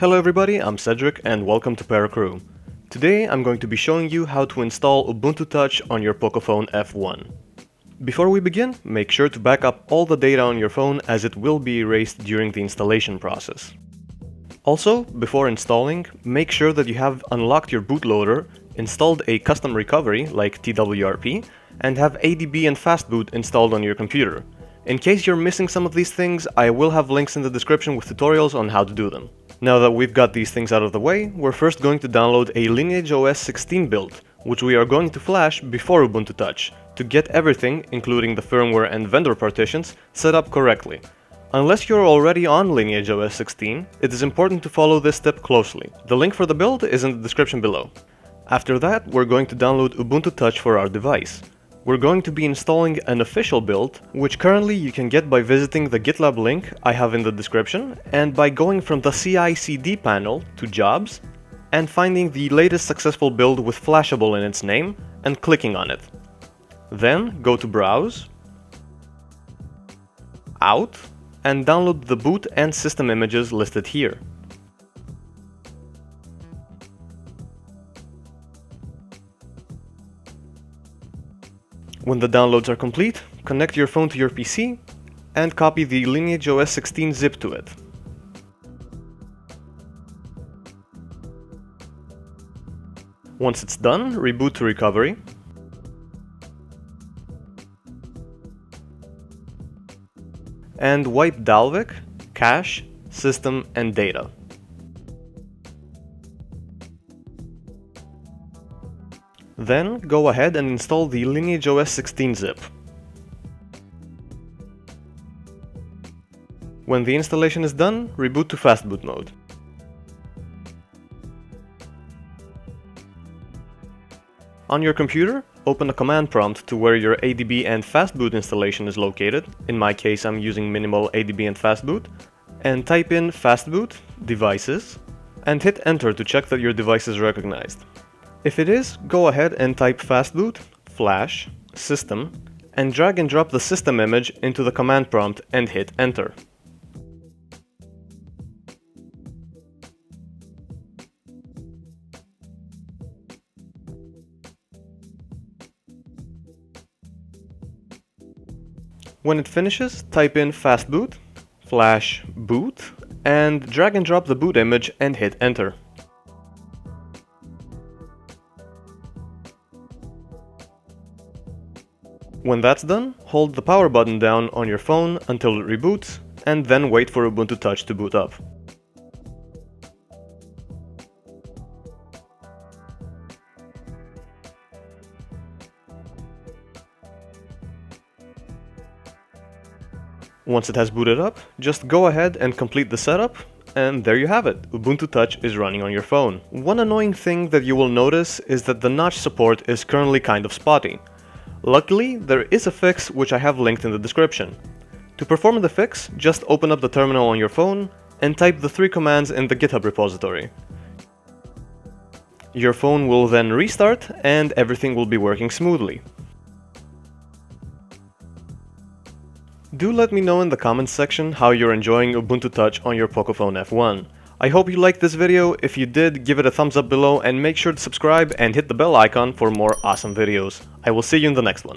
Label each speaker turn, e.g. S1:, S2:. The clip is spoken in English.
S1: Hello everybody, I'm Cedric and welcome to Pear Crew. Today I'm going to be showing you how to install Ubuntu Touch on your Pocophone F1. Before we begin, make sure to back up all the data on your phone as it will be erased during the installation process. Also, before installing, make sure that you have unlocked your bootloader, installed a custom recovery like TWRP, and have ADB and Fastboot installed on your computer. In case you're missing some of these things, I will have links in the description with tutorials on how to do them. Now that we've got these things out of the way, we're first going to download a Lineage OS 16 build, which we are going to flash before Ubuntu Touch, to get everything, including the firmware and vendor partitions, set up correctly. Unless you're already on Lineage OS 16, it is important to follow this step closely. The link for the build is in the description below. After that, we're going to download Ubuntu Touch for our device we're going to be installing an official build, which currently you can get by visiting the GitLab link I have in the description, and by going from the CI-CD panel to Jobs, and finding the latest successful build with Flashable in its name, and clicking on it. Then go to Browse, Out, and download the boot and system images listed here. When the downloads are complete, connect your phone to your PC and copy the Lineage OS 16 zip to it. Once it's done, reboot to recovery. And wipe Dalvik, cache, system and data. Then go ahead and install the Lineage OS 16 zip. When the installation is done, reboot to fastboot mode. On your computer, open a command prompt to where your ADB and fastboot installation is located, in my case I'm using minimal ADB and fastboot, and type in fastboot, devices, and hit enter to check that your device is recognized. If it is, go ahead and type fastboot, flash, system, and drag and drop the system image into the command prompt and hit enter. When it finishes, type in fastboot, flash boot, and drag and drop the boot image and hit enter. When that's done, hold the power button down on your phone until it reboots, and then wait for Ubuntu Touch to boot up. Once it has booted up, just go ahead and complete the setup, and there you have it, Ubuntu Touch is running on your phone. One annoying thing that you will notice is that the notch support is currently kind of spotty. Luckily, there is a fix which I have linked in the description. To perform the fix, just open up the terminal on your phone and type the three commands in the GitHub repository. Your phone will then restart and everything will be working smoothly. Do let me know in the comments section how you're enjoying Ubuntu Touch on your Pocophone F1. I hope you liked this video, if you did, give it a thumbs up below and make sure to subscribe and hit the bell icon for more awesome videos. I will see you in the next one.